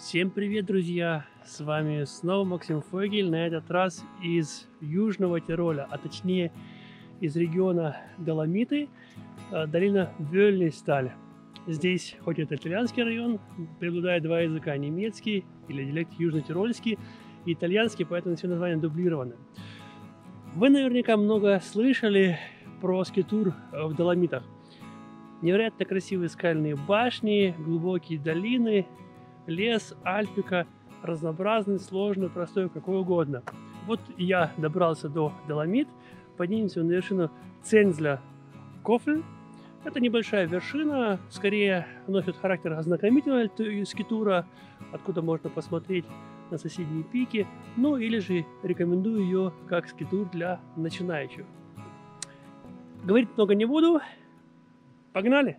Всем привет, друзья! С вами снова Максим Фогель, на этот раз из Южного Тироля, а точнее из региона Доломиты, э, долина Вельнисталь. Здесь, хоть это итальянский район, преобладает два языка, немецкий или диалект южно-тирольский и итальянский, поэтому все названия дублированы. Вы наверняка много слышали про скитур в Доломитах. Невероятно красивые скальные башни, глубокие долины, лес, альпика, разнообразный, сложный, простой, какой угодно. Вот я добрался до Доломит, поднимемся на вершину Цензля Кофль. Это небольшая вершина, скорее носит характер ознакомительного скитура, откуда можно посмотреть на соседние пики, ну или же рекомендую ее как скитур для начинающих. Говорить много не буду, погнали!